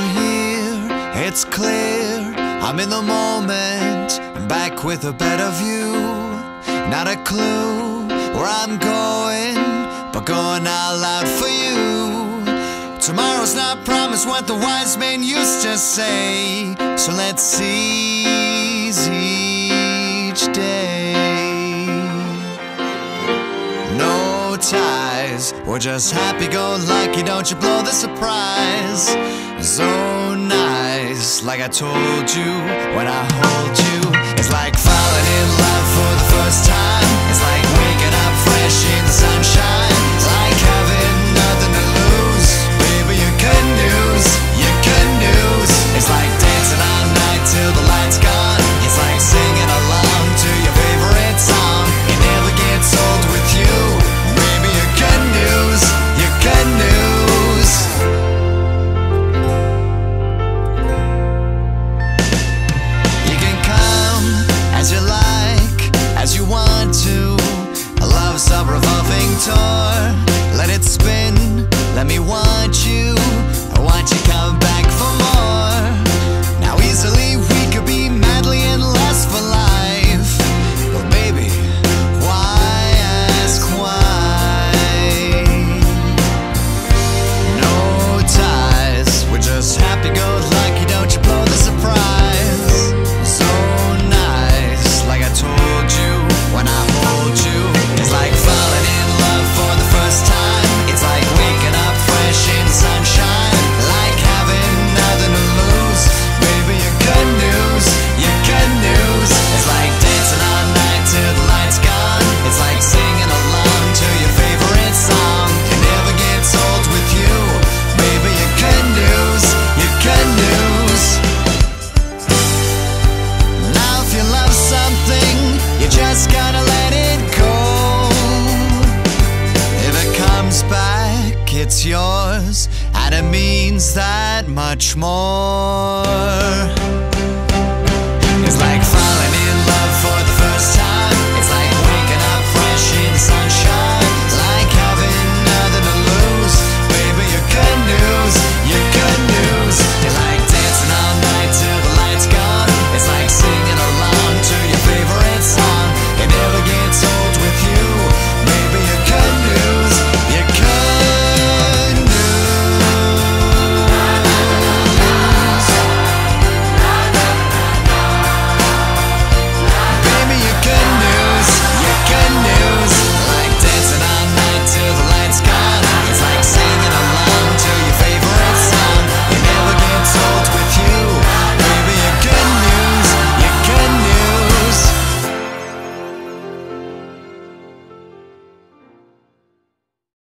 I'm here, it's clear I'm in the moment, back with a better view. Not a clue where I'm going But going all out for you. Tomorrow's not promised what the wise men used to say. So let's seize each day. No ties, we're just happy-go-lucky Don't you blow the surprise so nice Like I told you when I hold you It's like falling in love for the first time. it's yours, and it means that much more. It's like falling.